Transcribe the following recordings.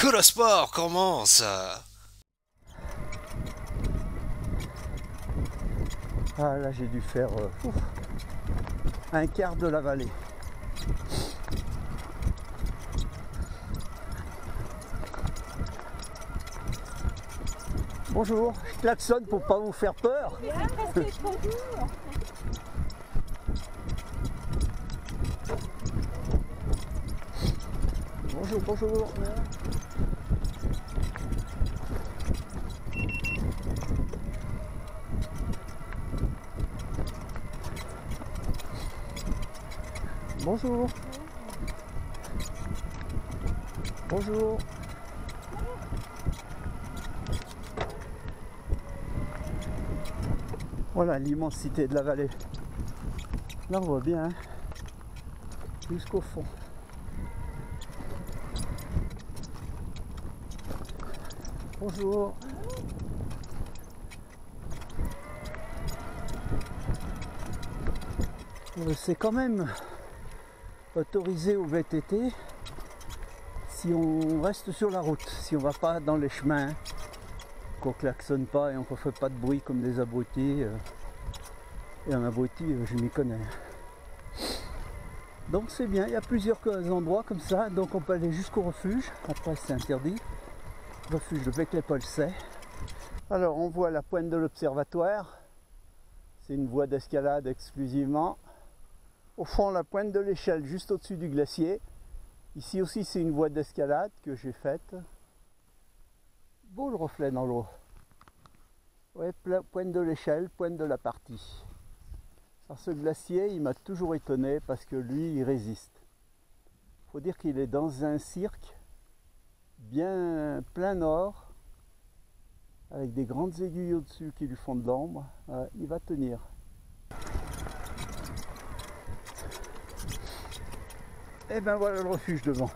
Que le sport commence Ah là j'ai dû faire euh, ouf, un quart de la vallée. Bonjour, je klaxonne pour pas vous faire peur. Bonjour, bonjour. Bonjour. Bonjour. Voilà l'immensité de la vallée. Là on voit bien hein, jusqu'au fond. Bonjour. C'est quand même autorisé au VTT si on reste sur la route, si on va pas dans les chemins, qu'on klaxonne pas et on ne fait pas de bruit comme des abrutis. euh. Et un abruti, euh, je m'y connais. Donc c'est bien, il y a plusieurs endroits comme ça, donc on peut aller jusqu'au refuge, après c'est interdit. Refuge de Bec-les-Polsais. Alors on voit la pointe de l'observatoire, c'est une voie d'escalade exclusivement. Au fond, la pointe de l'échelle, juste au-dessus du glacier. Ici aussi, c'est une voie d'escalade que j'ai faite. Beau le reflet dans l'eau. Ouais, pointe de l'échelle, pointe de la partie. Alors ce glacier, il m'a toujours étonné parce que lui, il résiste. Il faut dire qu'il est dans un cirque bien plein nord, avec des grandes aiguilles au-dessus qui lui font de l'ombre. Il va tenir. Et ben voilà le refuge devant.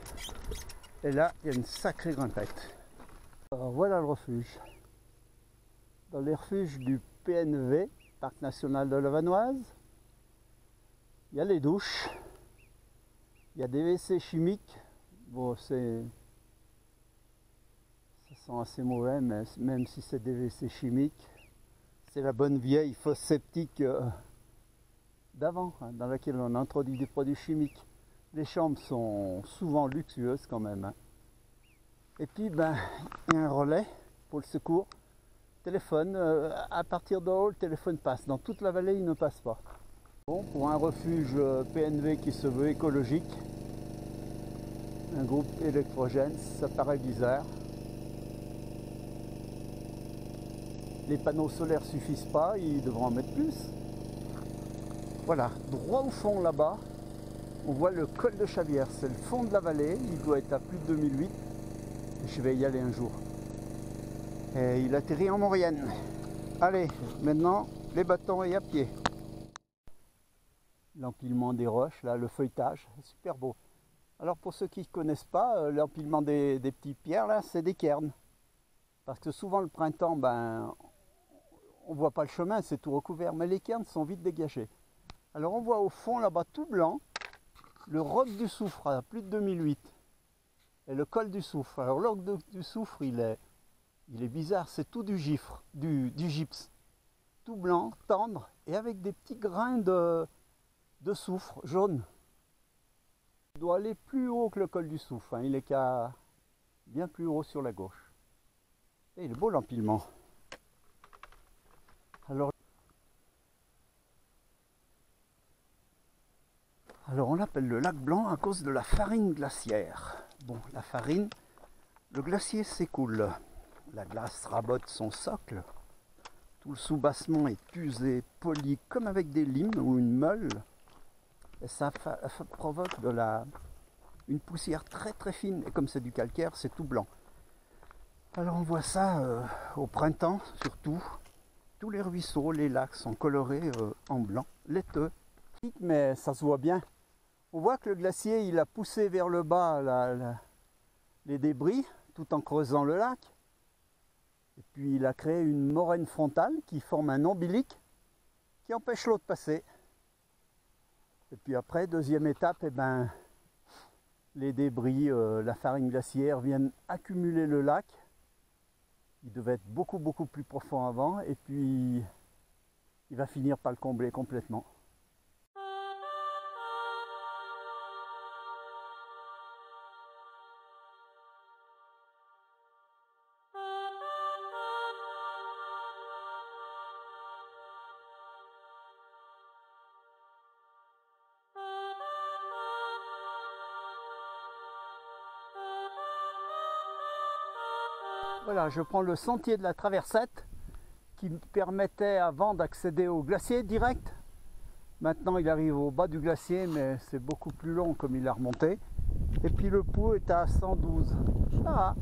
Et là, il y a une sacrée grimpette. Alors voilà le refuge. Dans les refuges du PNV, Parc National de la Vanoise, il y a les douches, il y a des WC chimiques. Bon, c'est. Ça sent assez mauvais, mais même si c'est des WC chimiques, c'est la bonne vieille fosse septique euh, d'avant, hein, dans laquelle on introduit des produits chimiques. Les chambres sont souvent luxueuses quand même. hein. Et puis, ben, il y a un relais pour le secours. Téléphone, euh, à partir de haut, le téléphone passe. Dans toute la vallée, il ne passe pas. Bon, pour un refuge euh, PNV qui se veut écologique, un groupe électrogène, ça paraît bizarre. Les panneaux solaires suffisent pas, ils devront en mettre plus. Voilà, droit au fond là-bas, on voit le col de Chavière, c'est le fond de la vallée, il doit être à plus de 2008. Je vais y aller un jour. Et il atterrit en Maurienne. Allez, maintenant, les bâtons et à pied. L'empilement des roches, là, le feuilletage, super beau. Alors pour ceux qui ne connaissent pas, euh, l'empilement des, petites pierres, là, c'est des cairns. Parce que souvent le printemps, ben, on voit pas le chemin, c'est tout recouvert, mais les cairns sont vite dégagés. Alors on voit au fond là-bas tout blanc, le roc du soufre plus de 2008 et le col du soufre. Alors le roc du soufre, il est, il est bizarre, c'est tout du gifre, du, gypse, tout blanc, tendre et avec des petits grains de, de soufre jaune. Il doit aller plus haut que le col du soufre, hein, il est qu'à bien plus haut sur la gauche. Et il est beau l'empilement. Alors Alors on l'appelle le lac blanc à cause de la farine glaciaire. Bon, la farine, le glacier s'écoule. La glace rabote son socle. Tout le soubassement est usé, poli comme avec des limes ou une meule. Et ça provoque de la, une poussière très très fine. Et comme c'est du calcaire, c'est tout blanc. Alors on voit ça euh, au printemps surtout. Tous les ruisseaux, les lacs sont colorés euh, en blanc, laiteux. Mais ça se voit bien. On voit que le glacier, il a poussé vers le bas les débris tout en creusant le lac. Et puis il a créé une moraine frontale qui forme un ombilic qui empêche l'eau de passer. Et puis après, deuxième étape, eh ben, les débris, euh, la farine glaciaire viennent accumuler le lac. Il devait être beaucoup beaucoup plus profond avant et puis il va finir par le combler complètement. Voilà, je prends le sentier de la traversette qui me permettait avant d'accéder au glacier direct. Maintenant, il arrive au bas du glacier, mais c'est beaucoup plus long comme il a remonté. Et puis le pouls est à 112. Ah,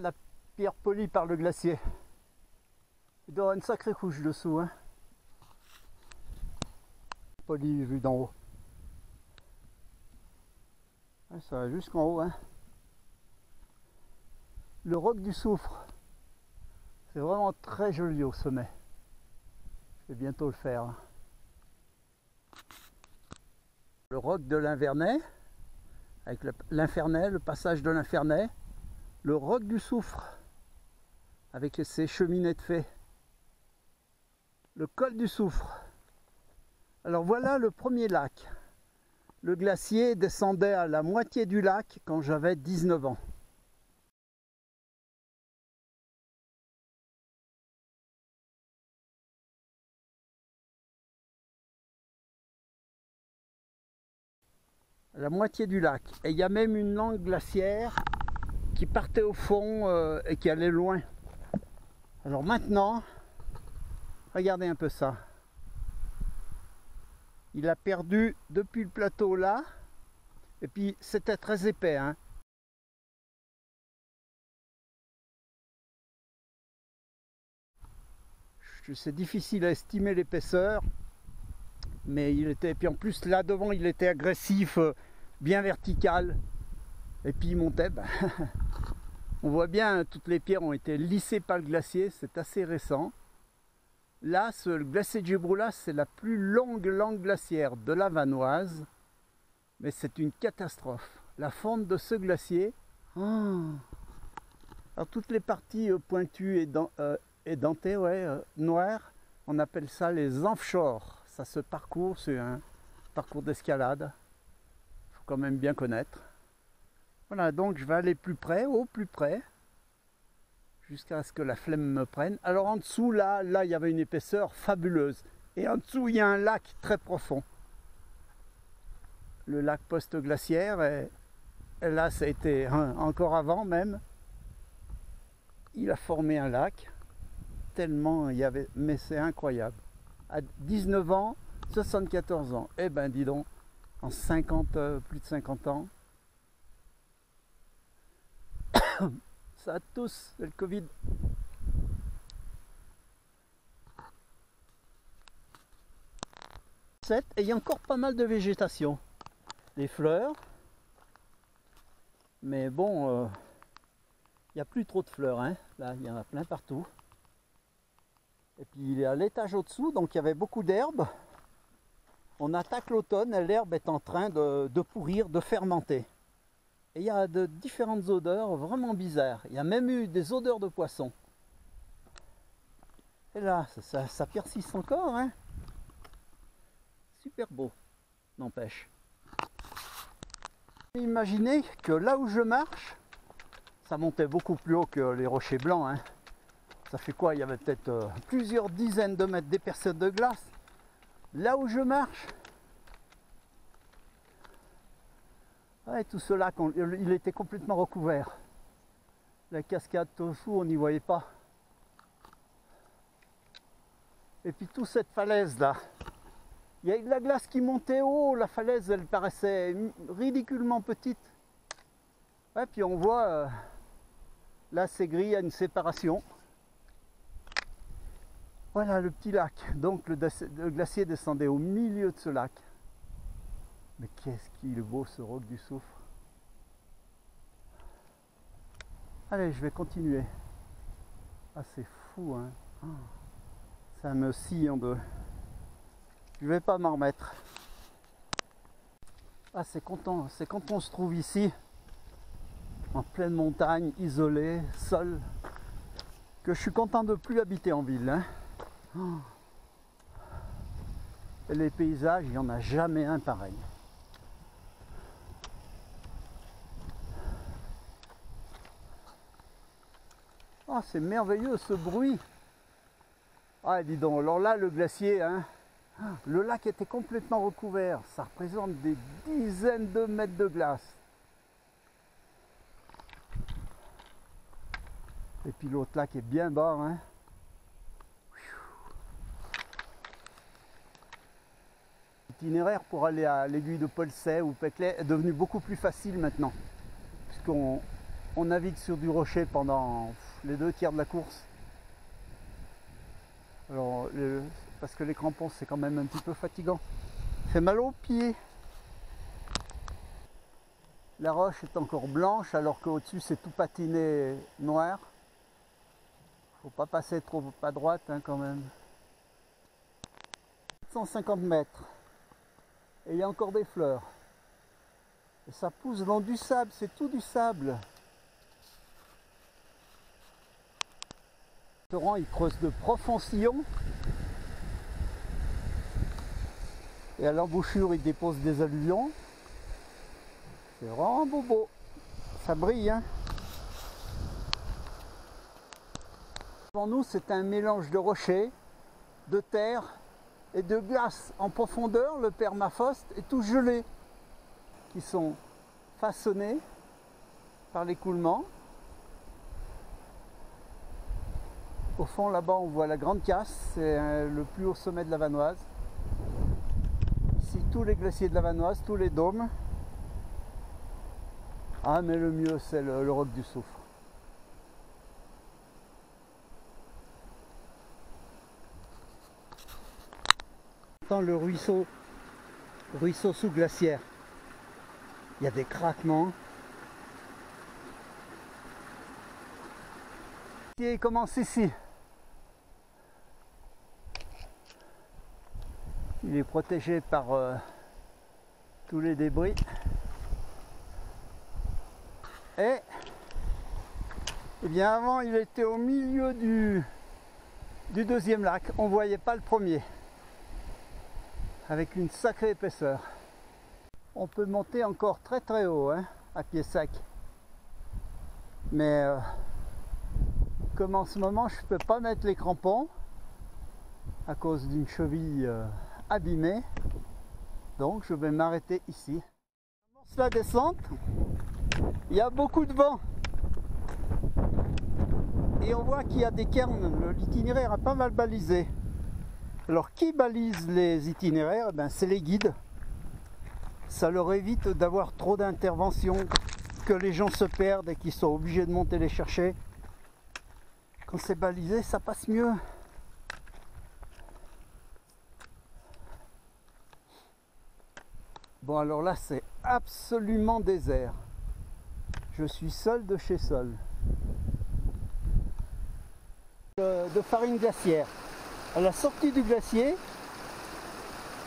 la pierre polie par le glacier. Il doit y avoir une sacrée couche dessous. Hein. Poli vu d'en haut. ça va jusqu'en haut. Hein le roc du soufre. C'est vraiment très joli au sommet. Je vais bientôt le faire. Le roc de l'Invernet, avec l'Infernet, le passage de l'Infernet. Le roc du soufre, avec ses cheminées de fée. Le col du soufre. Alors voilà le premier lac. Le glacier descendait à la moitié du lac quand j'avais 19 ans. La moitié du lac. Et il y a même une langue glaciaire qui partait au fond euh, et qui allait loin. Alors maintenant, regardez un peu ça. Il a perdu depuis le plateau là, et puis c'était très épais. Hein. C'est difficile à estimer l'épaisseur, mais il était, puis en plus là devant il était agressif, euh, bien vertical, et puis il montait. Ben, on voit bien, toutes les pierres ont été lissées par le glacier, c'est assez récent. Là, ce, le glacier de Gibroulas, c'est la plus longue langue glaciaire de la Vanoise, mais c'est une catastrophe. La fonte de ce glacier, oh. alors toutes les parties euh, pointues et, euh, dentées, noires, on appelle ça les offshore ça se parcourt, c'est un parcours d'escalade. Il faut quand même bien connaître. Voilà, donc je vais aller plus près, au plus près, jusqu'à ce que la flemme me prenne. Alors en dessous, là, là, il y avait une épaisseur fabuleuse. Et en dessous, il y a un lac très profond. Le lac post-glaciaire, et, là, ça a été encore avant même. Il a formé un lac, tellement il y avait. Mais c'est incroyable à 19 ans, 74 ans. Eh ben dis donc, en 50, euh, plus de 50 ans. Ça a tous, le Covid. Et il y a encore pas mal de végétation. Des fleurs. Mais bon, euh, il n'y a plus trop de fleurs. Hein. Là, il y en a plein partout. Et puis il est à l'étage au-dessous, donc il y avait beaucoup d'herbe. On attaque l'automne et l'herbe est en train de, pourrir, de fermenter. Et il y a de différentes odeurs vraiment bizarres. Il y a même eu des odeurs de poisson. Et là, ça, persiste encore. Hein Super beau, n'empêche. Imaginez que là où je marche, ça montait beaucoup plus haut que les rochers blancs. Hein ça fait quoi? Il y avait peut-être euh, plusieurs dizaines de mètres d'épaisseur de glace. Là où je marche, ouais, tout ce lac, il était complètement recouvert. La cascade Tofu, on n'y voyait pas. Et puis toute cette falaise là, il y a de la glace qui montait haut, la falaise elle paraissait ridiculement petite. Et puis on voit, euh, là c'est gris, il y a une séparation. Voilà le petit lac. Donc le, glacier descendait au milieu de ce lac. Mais qu'est-ce qu'il est beau ce roc du soufre? Allez, je vais continuer. Ah, c'est fou, hein. Ah, ça me scie en deux. Je vais pas m'en remettre. Ah, c'est content, c'est quand on se trouve ici, en pleine montagne, isolé, seul, que je suis content de plus habiter en ville. hein. Oh. Les paysages, il n'y en a jamais un pareil. Ah, c'est merveilleux ce bruit. Ah, dis donc, alors là, le glacier, hein, le lac était complètement recouvert. Ça représente des dizaines de mètres de glace. Et puis l'autre lac est bien bas. Hein. L'itinéraire pour aller à l'aiguille de Polsay ou Peclet est devenu beaucoup plus facile maintenant. Puisqu'on on navigue sur du rocher pendant les deux tiers de la course. Alors, le- parce que les crampons c'est quand même un petit peu fatigant. Fait mal aux pieds. La roche est encore blanche alors qu'au-dessus c'est tout patiné noir. Faut pas passer trop à droite hein, quand même. 150 mètres. Et il y a encore des fleurs. Et ça pousse dans du sable, c'est tout du sable. Le torrent il creuse de profonds sillons. Et à l'embouchure il dépose des alluvions. C'est vraiment beau beau. Ça brille hein. Pour nous c'est un mélange de rochers, de terre et de glace en profondeur. Le permafrost est tout gelé. Qui sont façonnés par l'écoulement. Au fond, là-bas, on voit la Grande Casse, c'est euh, le plus haut sommet de la Vanoise. Ici, tous les glaciers de la Vanoise, tous les dômes. Ah, mais le mieux, c'est le, le roc du Soufre. Le ruisseau, ruisseau sous glaciaire, il y a des craquements. Il commence ici. Il est protégé par euh, tous les débris. Et eh bien avant il était au milieu du, du deuxième lac. On ne voyait pas le premier. Avec une sacrée épaisseur. On peut monter encore très très haut hein, à pied sec. Mais euh, comme en ce moment je ne peux pas mettre les crampons à cause d'une cheville euh, abîmée, donc je vais m'arrêter ici. Commence la descente, il y a beaucoup de vent et on voit qu'il y a des cairns, l'itinéraire a pas mal balisé. Alors qui balise les itinéraires? Ben, C'est les guides. Ça leur évite d'avoir trop d'interventions, que les gens se perdent et qu'ils soient obligés de monter les chercher. Quand c'est balisé, ça passe mieux. Bon alors là c'est absolument désert. Je suis seul de chez seul. De, de farine glaciaire. À la sortie du glacier,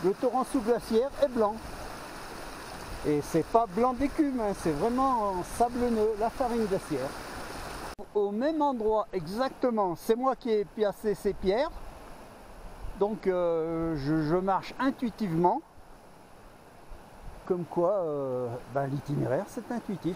le torrent sous glaciaire est blanc. Et c'est pas blanc d'écume, hein, c'est vraiment sablonneux, la farine glaciaire. Au même endroit exactement, c'est moi qui ai placé ces pierres. Donc euh, je, je marche intuitivement. Comme quoi, euh, ben, l'itinéraire c'est intuitif.